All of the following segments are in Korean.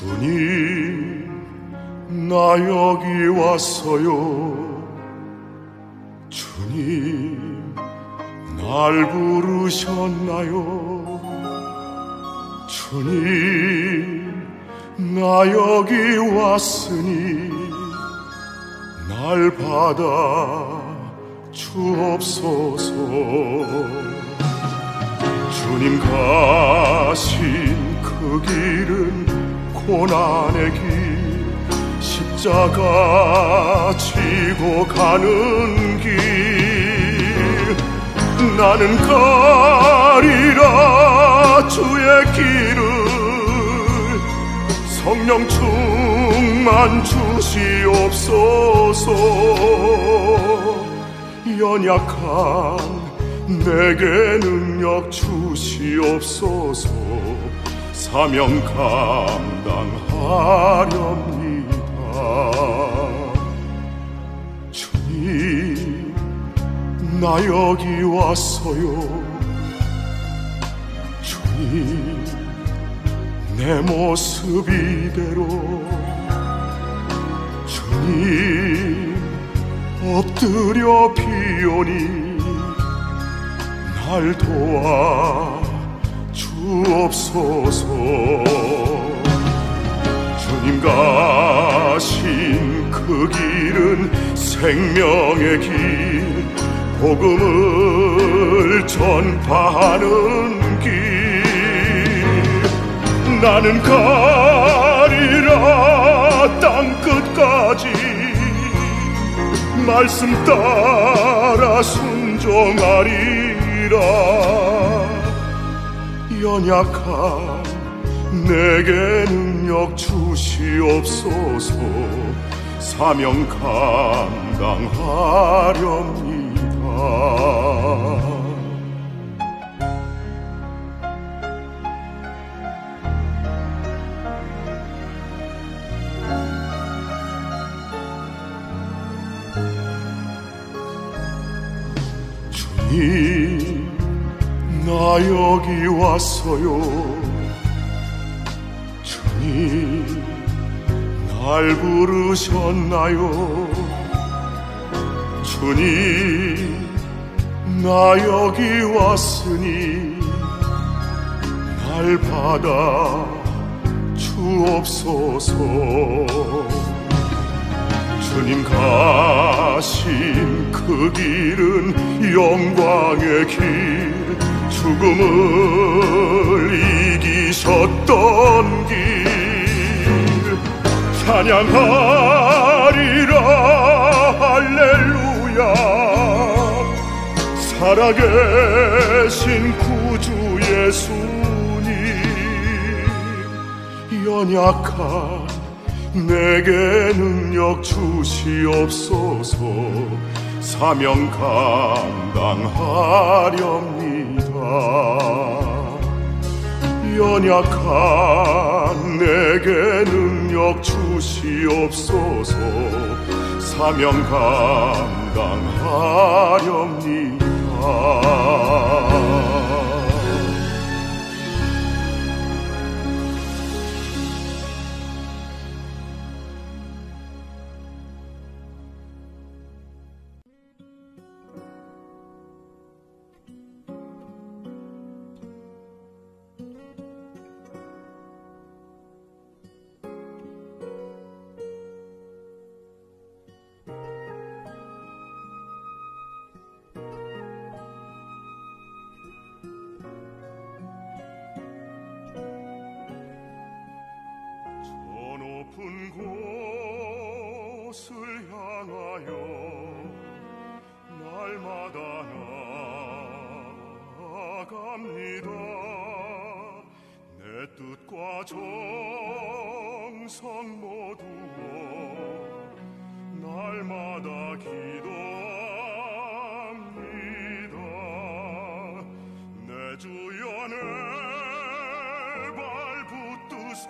주님 나 여기 왔어요. 주님 날 부르셨나요? 주님 나 여기 왔으니 날 받아 주옵소서. 주님 가신 그 길은 고난의 길 십자가 지고 가는 길. 나는 가리라 주의 길을 성령 충만 주시옵소서. 연약한 내게 능력 주시옵소서 사명 감당하렵니다. 주님 나 여기 왔어요. 주님 내 모습 이대로. 주님 엎드려 비오니 날 도와 주옵소서 주님 가신 그 길은 생명의 길 복음을 전파하는 길. 나는 가리라 땅 끝까지 말씀 따라 순종하리라 연약한 내게 능력 주시옵소서. 사명 감당하렵니다. 주님 나 여기 왔어요. 주님 날 부르셨나요? 주님 나 여기 왔으니 날 받아 주옵소서. 주님 가신 그 길은 영광의 길 죽음을 이기셨던 길. 찬양하리라 할렐루야. 살아계신 구주 예수님. 연약한 내게 능력 주시옵소서. 사명 감당하렵니다 연약한 내게 능력 주시옵소서. 사명 감당하렵니다 정성 모두어 날마다 기도합니다. 내 주여 내발 붙드사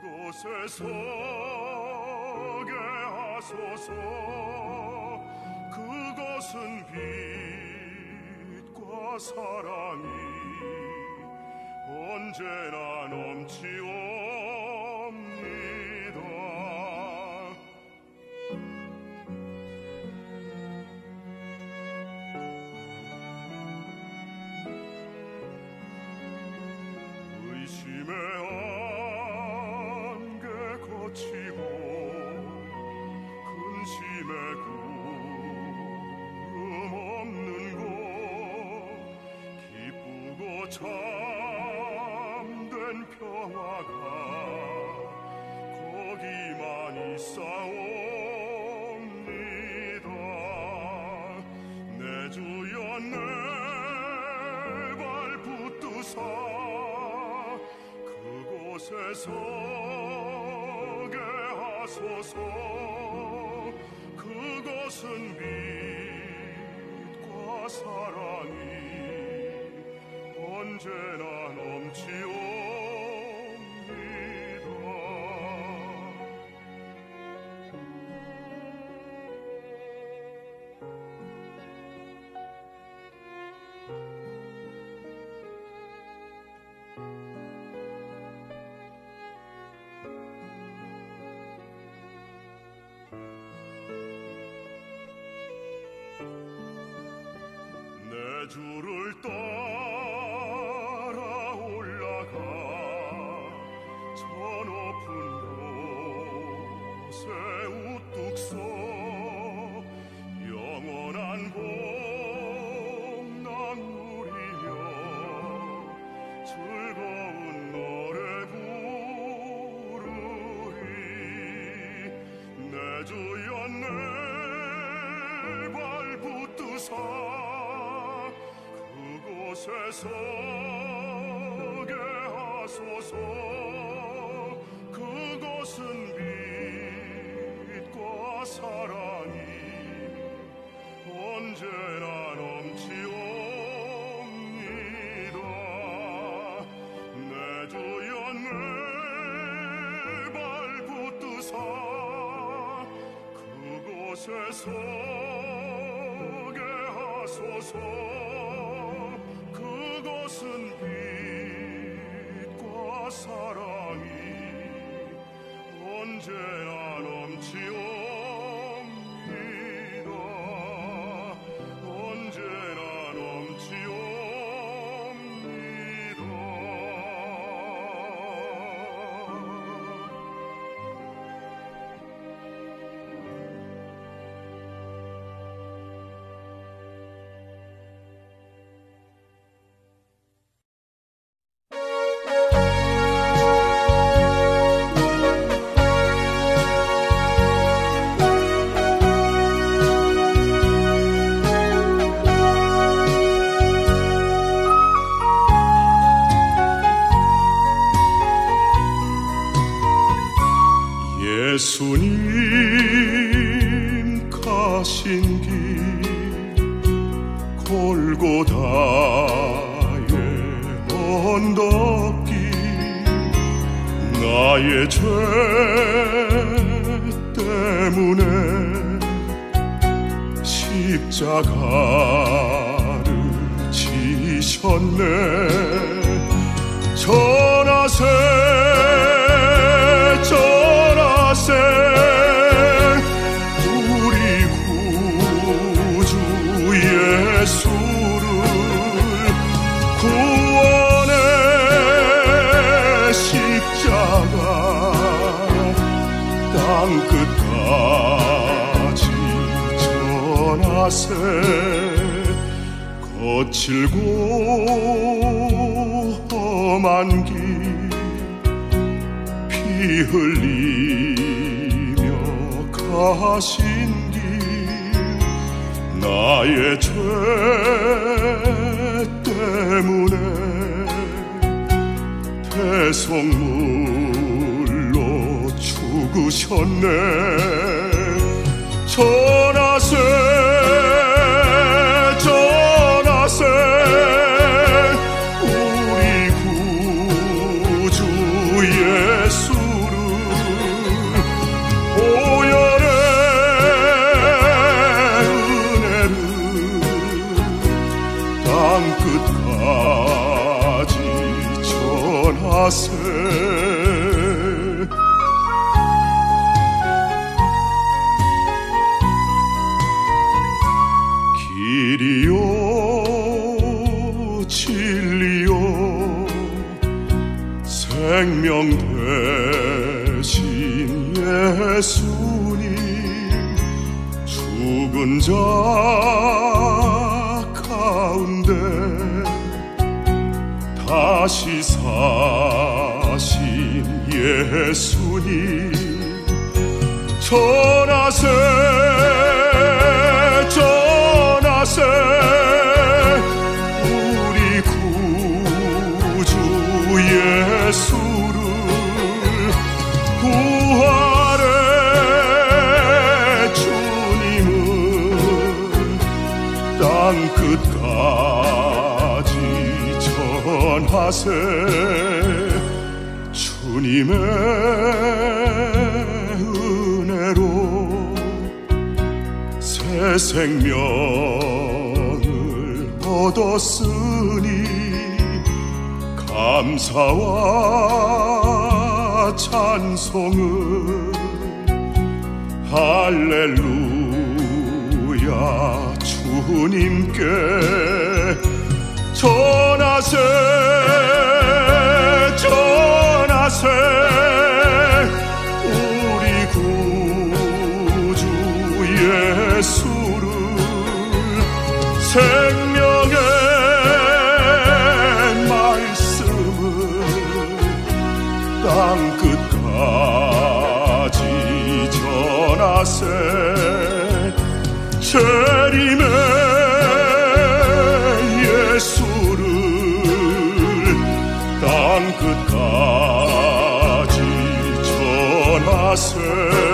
그곳에 서게 하소서. 그것은 빛과 사랑이 언제나 넘치옵니다. 의심의 안개 거치고 근심의 구름 없는 곳 기쁘고 참 있사옵니다. 내 주여 내발 붙드사 그곳에 서게 하소서. 그것은 빛과 사랑이 언제나 넘치옵 주를 따라 올라가 저 높은 곳에 우뚝 서 영원한 복락 누리며 즐거운 노래 부르리. 내 주여 내 발 붙드사 서게 하소서. 그것은 빛과 사랑이 언제나 넘치옵니다. 내 주여 내발 붙드사 그곳에 서게 하소서 그 길 골고다의 언덕길 나의 죄 때문에 십자가를 지셨네. 전하세 거칠고 험한 길피 흘리며 가신 길 나의 죄 때문에 대성물로 죽으셨네. 전하세 하세 길이요 진리요 생명 대신 예수님 죽은 자 가운데 다시 사신 예수님. 전하세 전하세 우리 구주 예수 전하세. 주님의 은혜로 새 생명을 얻었으니 감사와 찬송을 할렐루야 주님께 전하세 전하세 끝까지 전하세